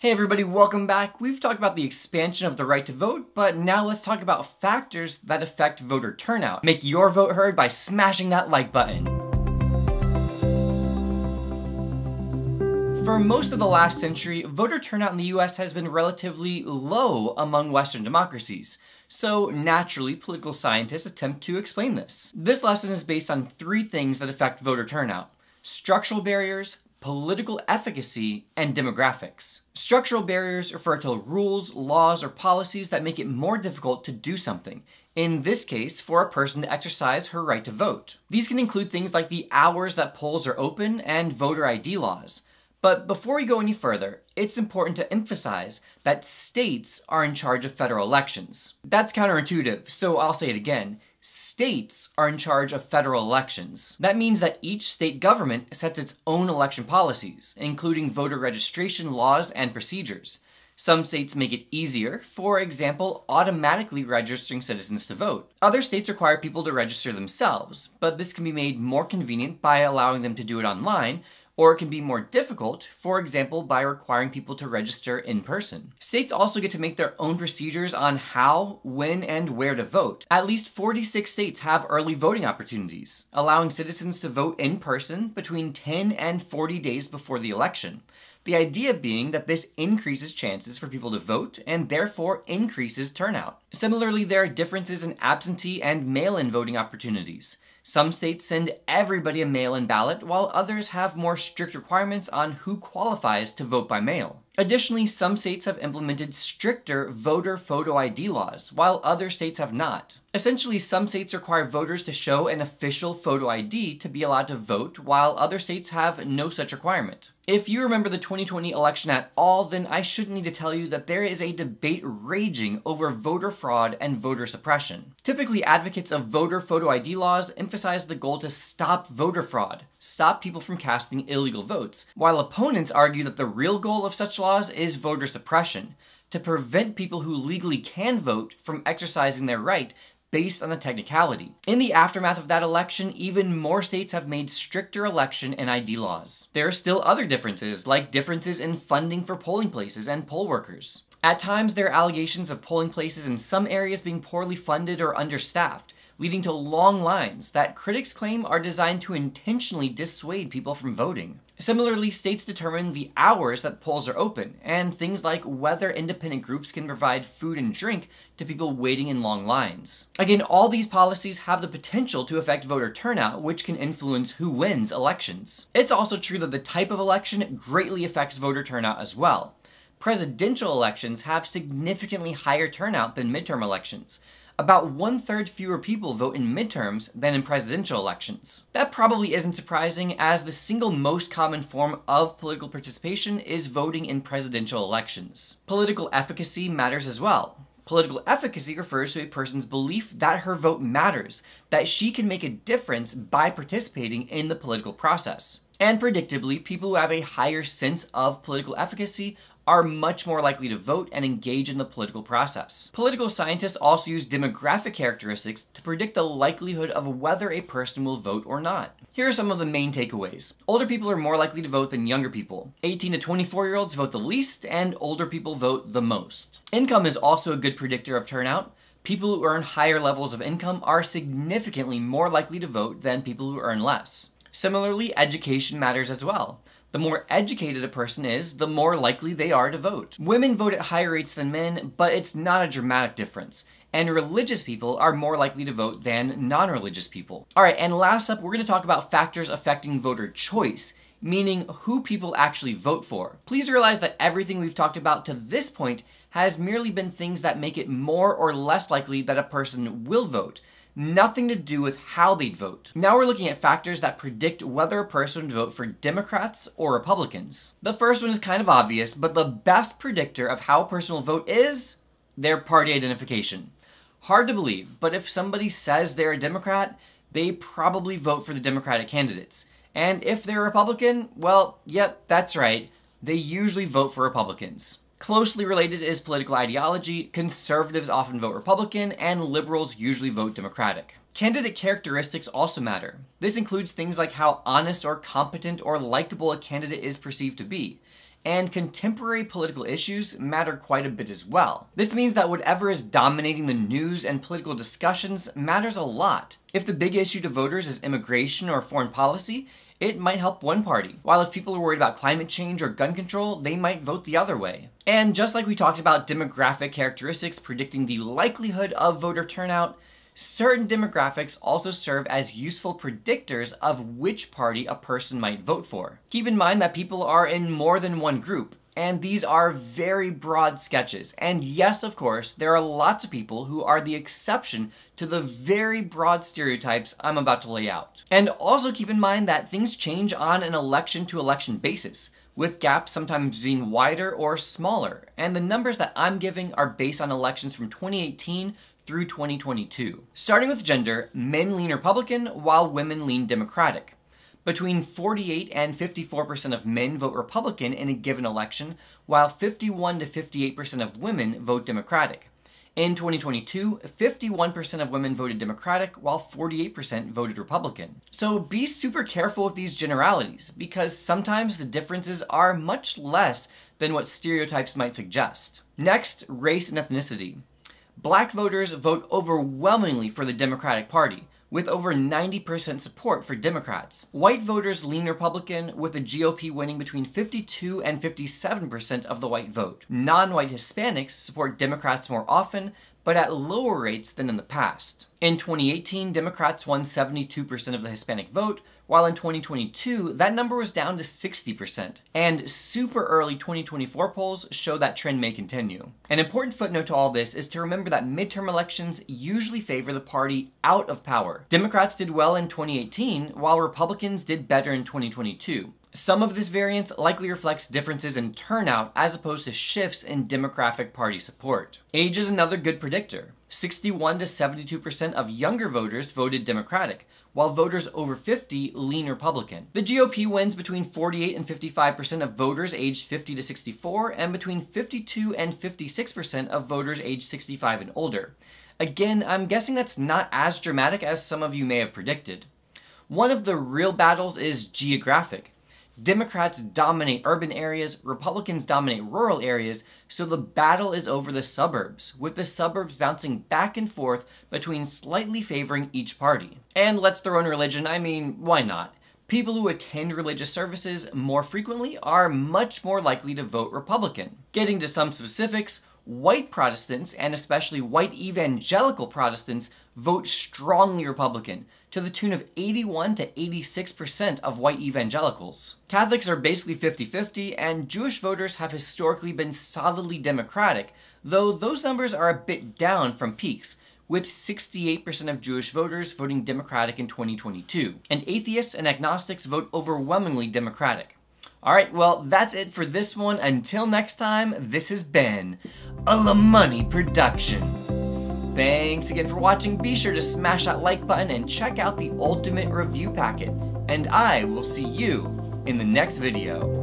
Hey everybody, welcome back. We've talked about the expansion of the right to vote, but now let's talk about factors that affect voter turnout. Make your vote heard by smashing that like button. For most of the last century, voter turnout in the US has been relatively low among Western democracies. So naturally, political scientists attempt to explain this. This lesson is based on three things that affect voter turnout. Structural barriers, political efficacy, and demographics. Structural barriers refer to rules, laws, or policies that make it more difficult to do something. In this case, for a person to exercise her right to vote. These can include things like the hours that polls are open and voter ID laws. But before we go any further, it's important to emphasize that states are in charge of federal elections. That's counterintuitive, so I'll say it again states are in charge of federal elections. That means that each state government sets its own election policies, including voter registration laws and procedures. Some states make it easier, for example, automatically registering citizens to vote. Other states require people to register themselves, but this can be made more convenient by allowing them to do it online, or it can be more difficult, for example, by requiring people to register in person. States also get to make their own procedures on how, when, and where to vote. At least 46 states have early voting opportunities, allowing citizens to vote in person between 10 and 40 days before the election. The idea being that this increases chances for people to vote and therefore increases turnout. Similarly, there are differences in absentee and mail-in voting opportunities. Some states send everybody a mail-in ballot, while others have more strict requirements on who qualifies to vote by mail. Additionally, some states have implemented stricter voter photo ID laws, while other states have not. Essentially, some states require voters to show an official photo ID to be allowed to vote, while other states have no such requirement. If you remember the 2020 election at all, then I shouldn't need to tell you that there is a debate raging over voter fraud and voter suppression. Typically, advocates of voter photo ID laws emphasize the goal to stop voter fraud, stop people from casting illegal votes, while opponents argue that the real goal of such laws is voter suppression, to prevent people who legally can vote from exercising their right based on a technicality. In the aftermath of that election, even more states have made stricter election and ID laws. There are still other differences, like differences in funding for polling places and poll workers. At times, there are allegations of polling places in some areas being poorly funded or understaffed, leading to long lines that critics claim are designed to intentionally dissuade people from voting. Similarly, states determine the hours that polls are open, and things like whether independent groups can provide food and drink to people waiting in long lines. Again, all these policies have the potential to affect voter turnout, which can influence who wins elections. It's also true that the type of election greatly affects voter turnout as well. Presidential elections have significantly higher turnout than midterm elections, about one third fewer people vote in midterms than in presidential elections. That probably isn't surprising as the single most common form of political participation is voting in presidential elections. Political efficacy matters as well. Political efficacy refers to a person's belief that her vote matters, that she can make a difference by participating in the political process. And predictably, people who have a higher sense of political efficacy are much more likely to vote and engage in the political process. Political scientists also use demographic characteristics to predict the likelihood of whether a person will vote or not. Here are some of the main takeaways. Older people are more likely to vote than younger people. 18 to 24 year olds vote the least, and older people vote the most. Income is also a good predictor of turnout. People who earn higher levels of income are significantly more likely to vote than people who earn less. Similarly, education matters as well. The more educated a person is, the more likely they are to vote. Women vote at higher rates than men, but it's not a dramatic difference. And religious people are more likely to vote than non-religious people. Alright, and last up, we're going to talk about factors affecting voter choice meaning who people actually vote for. Please realize that everything we've talked about to this point has merely been things that make it more or less likely that a person will vote nothing to do with how they'd vote. Now we're looking at factors that predict whether a person would vote for Democrats or Republicans. The first one is kind of obvious, but the best predictor of how a person will vote is their party identification. Hard to believe, but if somebody says they're a Democrat, they probably vote for the Democratic candidates. And if they're a Republican, well, yep, that's right. They usually vote for Republicans. Closely related is political ideology. Conservatives often vote Republican, and liberals usually vote Democratic. Candidate characteristics also matter. This includes things like how honest or competent or likable a candidate is perceived to be. and contemporary political issues matter quite a bit as well. This means that whatever is dominating the news and political discussions matters a lot. If the big issue to voters is immigration or foreign policy, it might help one party. While if people are worried about climate change or gun control, they might vote the other way. And just like we talked about demographic characteristics predicting the likelihood of voter turnout, certain demographics also serve as useful predictors of which party a person might vote for. Keep in mind that people are in more than one group, and these are very broad sketches. And yes, of course, there are lots of people who are the exception to the very broad stereotypes I'm about to lay out. And also keep in mind that things change on an election to election basis with gaps sometimes being wider or smaller. And the numbers that I'm giving are based on elections from 2018 through 2022. Starting with gender, men lean Republican while women lean Democratic. Between 48 and 54% of men vote Republican in a given election, while 51 to 58% of women vote Democratic. In 2022, 51% of women voted Democratic, while 48% voted Republican. So be super careful with these generalities, because sometimes the differences are much less than what stereotypes might suggest. Next, race and ethnicity. Black voters vote overwhelmingly for the Democratic Party, with over 90% support for Democrats. White voters lean Republican, with the GOP winning between 52 and 57% of the white vote. Non-white Hispanics support Democrats more often, but at lower rates than in the past. In 2018, Democrats won 72% of the Hispanic vote, while in 2022, that number was down to 60%. And super early 2024 polls show that trend may continue. An important footnote to all this is to remember that midterm elections usually favor the party out of power. Democrats did well in 2018, while Republicans did better in 2022. Some of this variance likely reflects differences in turnout as opposed to shifts in demographic party support. Age is another good predictor. 61 to 72% of younger voters voted Democratic, while voters over 50 lean Republican. The GOP wins between 48 and 55% of voters aged 50 to 64, and between 52 and 56% of voters aged 65 and older. Again, I'm guessing that's not as dramatic as some of you may have predicted. One of the real battles is geographic. Democrats dominate urban areas, Republicans dominate rural areas, so the battle is over the suburbs, with the suburbs bouncing back and forth between slightly favoring each party. And let's throw in religion, I mean, why not? People who attend religious services more frequently are much more likely to vote Republican. Getting to some specifics, white Protestants, and especially white evangelical Protestants, vote strongly Republican, to the tune of 81 to 86% of white evangelicals. Catholics are basically 50-50, and Jewish voters have historically been solidly Democratic, though those numbers are a bit down from peaks, with 68% of Jewish voters voting Democratic in 2022. And atheists and agnostics vote overwhelmingly Democratic. Alright, well, that's it for this one. Until next time, this has been a LaMoney production. Thanks again for watching. Be sure to smash that like button and check out the ultimate review packet. And I will see you in the next video.